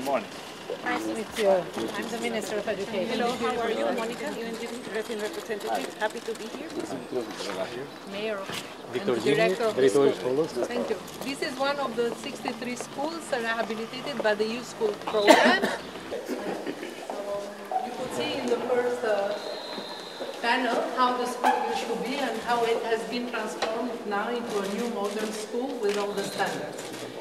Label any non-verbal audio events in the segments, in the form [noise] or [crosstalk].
Good morning. Nice to meet you. I'm the Minister of Education. Hello, how are you? Monica, UN representative. Happy to be here. Mayor Victor and Director of the school. Thank you. This is one of the 63 schools rehabilitated by the youth school program. you could see in the first uh, panel how the school used to be and how it has been transformed now into a new modern school with all the standards.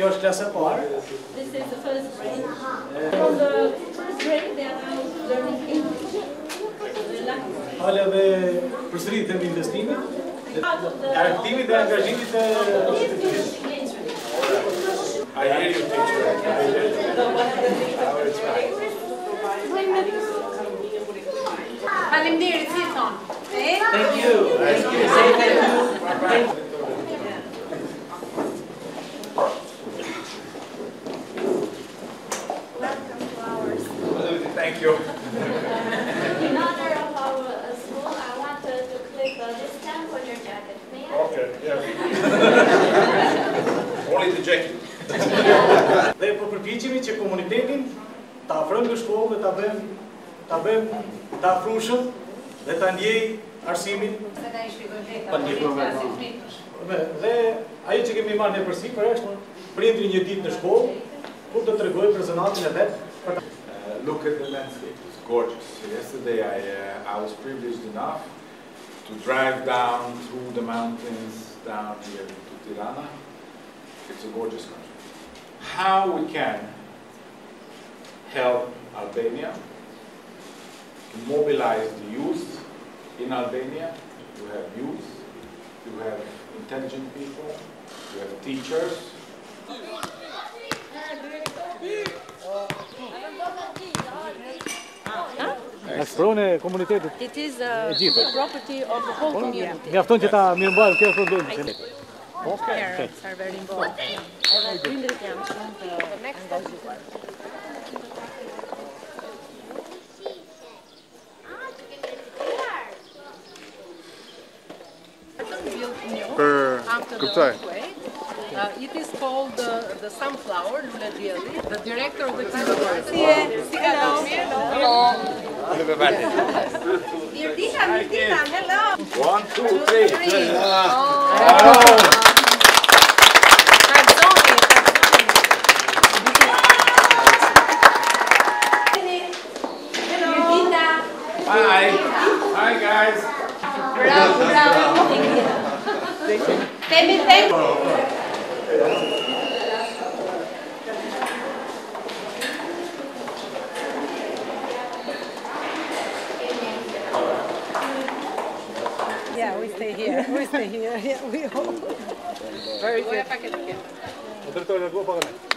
Kjo është klasë e parë. This is the first grade. From the first they are now learning English. dhe përsëri të investimi, aktivit dhe angazhimit të... I hear you, teacher. si e Thank you. Thank you. Thank you. Thank you. thank you. In honor of our school, I want to, to clip uh, this stamp on your jacket. May I? Okay, yeah. Only the jacket. dhe po përpiqemi që komunitetin ta afrojmë në shkollë dhe ta bëjmë ta bëjmë ta afrushëm dhe ta ndjej arsimin. Po ne shpjegojmë vetë. Po Dhe ajo që kemi marrë ne përsipër është prindri një ditë në shkollë kur do të tregoj prezantimin e vet për ta look at the landscape, it's gorgeous. Yesterday I, uh, I was privileged enough to drive down through the mountains down here to Tirana. It's a gorgeous country. How we can help Albania to mobilize the youth in Albania. You have youth, you have intelligent people, you have teachers. Në shprone komunitetit. It is a property of the whole po, community. Mjafton që ta mirë mbojnë, kërë fërë dojnë. involved. Edhe jam të Për... Këptaj. Uh, it is called uh, the sunflower, Luledielli, the director of the conservancy. Hello. Hello. Mirdita, Mirdita, hello. One, two, three. three. Oh. Hello. Hi. Hi guys. Bravo, bravo. Thank you. Thank you. Yeah, we stay here. [laughs] We stay here. Yeah, we all. Very good.